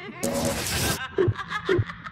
Ha ha ha ha!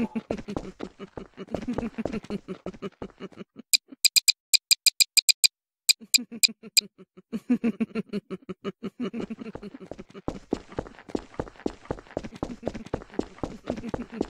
フフフフフ。